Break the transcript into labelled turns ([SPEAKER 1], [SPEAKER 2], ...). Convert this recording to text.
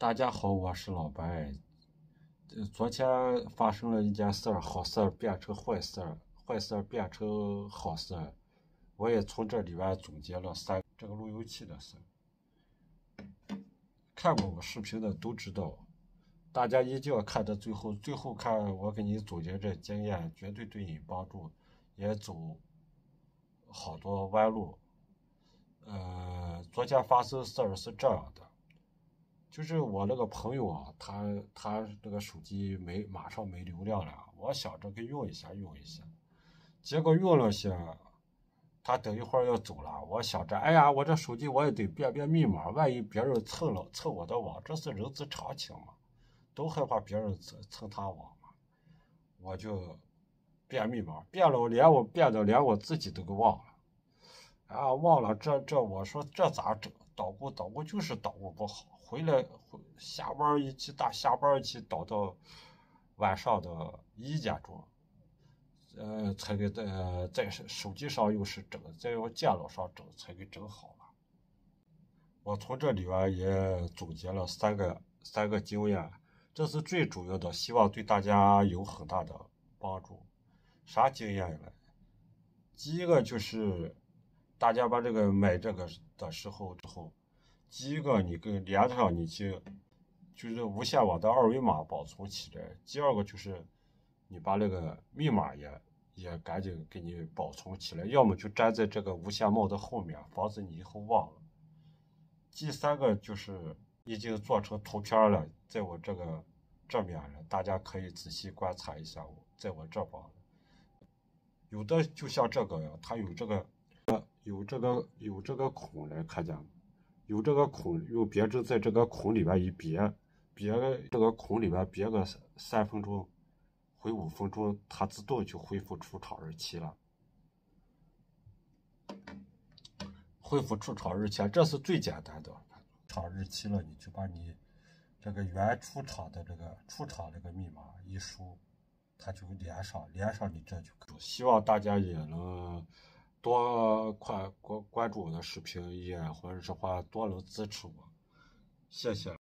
[SPEAKER 1] 大家好，我是老白。昨天发生了一件事儿，好事儿变成坏事儿，坏事儿变成好事儿。我也从这里边总结了三这个路由器的事。看过我视频的都知道，大家一定要看到最后，最后看我给你总结这经验，绝对对你帮助，也走好多弯路。呃，昨天发生事儿是这样的。就是我那个朋友啊，他他那个手机没马上没流量了，我想着给用一下用一下，结果用了些，他等一会儿要走了，我想着，哎呀，我这手机我也得变变密码，万一别人蹭了蹭我的网，这是人之常情嘛，都害怕别人蹭蹭他网嘛，我就变密码，变了连我变的连我自己都给忘了，啊，忘了这这，我说这咋整？捣鼓捣鼓就是捣鼓不好。回来回下班一起打下班一起倒到晚上的一点钟，呃，才给在在手机上又是整，在我电脑上整才给整好了。我从这里边也总结了三个三个经验，这是最主要的，希望对大家有很大的帮助。啥经验呢？第一个就是大家把这个买这个的时候之后。第一个，你跟连上你去，就是无线网的二维码保存起来。第二个就是，你把那个密码也也赶紧给你保存起来，要么就粘在这个无线帽的后面，防止你以后忘了。第三个就是已经做成图片了，在我这个这面了，大家可以仔细观察一下。我在我这方，有的就像这个呀，它有这个，有这个有这个孔来，看见吗？有这个孔，用别针在这个孔里边一别，别这个孔里边别个三分钟，回五分钟，它自动就恢复出厂日期了。恢复出厂日期，这是最简单的。厂日期了，你就把你这个原出厂的这个出厂这个密码一输，它就连上，连上你这就可。希望大家也能。多关关关注我的视频，也或者是话多能支持我，谢谢。